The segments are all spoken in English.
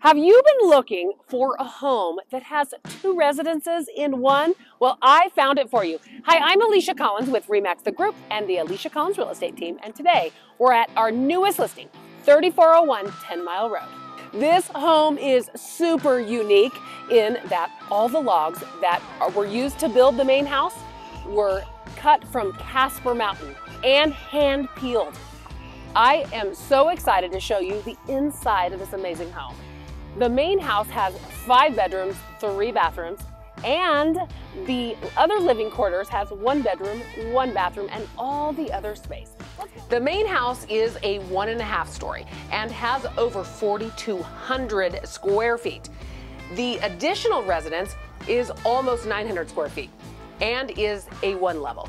Have you been looking for a home that has two residences in one? Well, I found it for you. Hi, I'm Alisha Collins with Remax the Group and the Alisha Collins Real Estate Team, and today we're at our newest listing, 3401 10 Mile Road. This home is super unique in that all the logs that were used to build the main house were cut from Casper Mountain and hand peeled. I am so excited to show you the inside of this amazing home. The main house has five bedrooms, three bathrooms, and the other living quarters has one bedroom, one bathroom, and all the other space. The main house is a one and a half story and has over 4,200 square feet. The additional residence is almost 900 square feet and is a one level.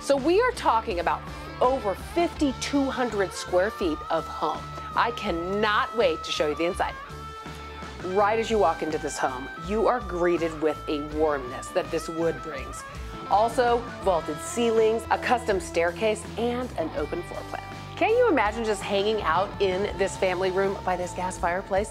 So we are talking about over 5,200 square feet of home. I cannot wait to show you the inside. Right as you walk into this home, you are greeted with a warmness that this wood brings. Also, vaulted ceilings, a custom staircase, and an open floor plan. Can you imagine just hanging out in this family room by this gas fireplace?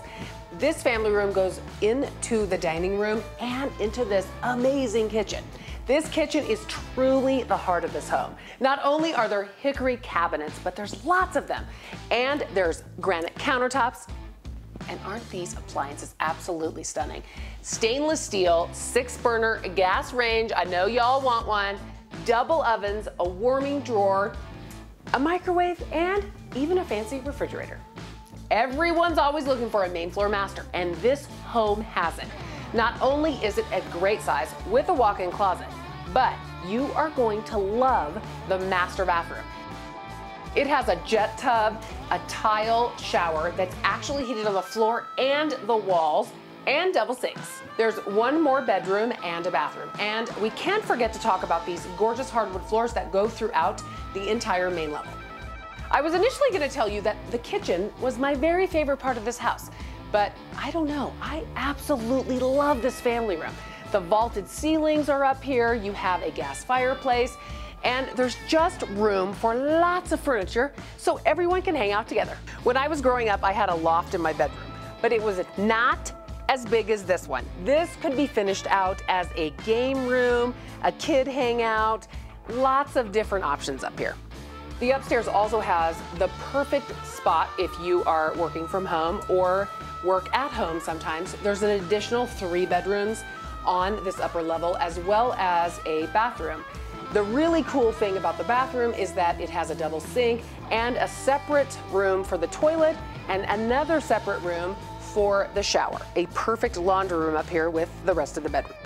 This family room goes into the dining room and into this amazing kitchen. This kitchen is truly the heart of this home. Not only are there hickory cabinets, but there's lots of them. And there's granite countertops, and aren't these appliances absolutely stunning? Stainless steel, six burner gas range. I know y'all want one. Double ovens, a warming drawer, a microwave, and even a fancy refrigerator. Everyone's always looking for a main floor master, and this home has it. Not only is it a great size with a walk-in closet, but you are going to love the master bathroom. It has a jet tub, a tile shower that's actually heated on the floor and the walls, and double sinks. There's one more bedroom and a bathroom. And we can't forget to talk about these gorgeous hardwood floors that go throughout the entire main level. I was initially gonna tell you that the kitchen was my very favorite part of this house, but I don't know, I absolutely love this family room. The vaulted ceilings are up here, you have a gas fireplace, and there's just room for lots of furniture so everyone can hang out together. When I was growing up, I had a loft in my bedroom, but it was not as big as this one. This could be finished out as a game room, a kid hangout, lots of different options up here. The upstairs also has the perfect spot if you are working from home or work at home sometimes. There's an additional three bedrooms on this upper level as well as a bathroom. The really cool thing about the bathroom is that it has a double sink and a separate room for the toilet and another separate room for the shower. A perfect laundry room up here with the rest of the bedroom.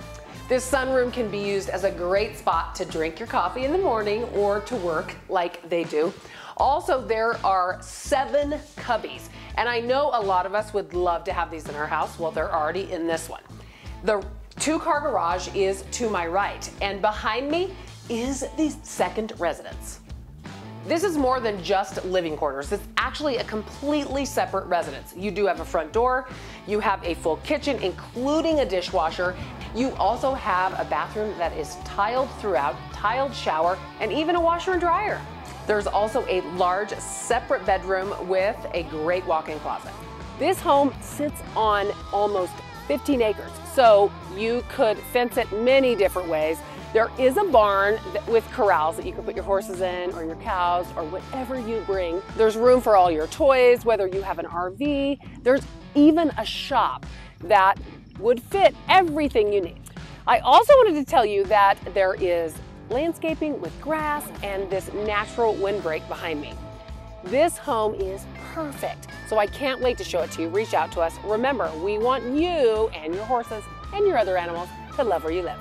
This sunroom can be used as a great spot to drink your coffee in the morning or to work like they do. Also, there are seven cubbies, and I know a lot of us would love to have these in our house. Well, they're already in this one. The two car garage is to my right, and behind me is the second residence. This is more than just living quarters. It's actually a completely separate residence. You do have a front door, you have a full kitchen, including a dishwasher. You also have a bathroom that is tiled throughout, tiled shower, and even a washer and dryer. There's also a large separate bedroom with a great walk-in closet. This home sits on almost 15 acres, so you could fence it many different ways. There is a barn with corrals that you can put your horses in or your cows or whatever you bring. There's room for all your toys, whether you have an RV. There's even a shop that would fit everything you need. I also wanted to tell you that there is landscaping with grass and this natural windbreak behind me. This home is perfect, so I can't wait to show it to you. Reach out to us. Remember, we want you and your horses and your other animals to love where you live.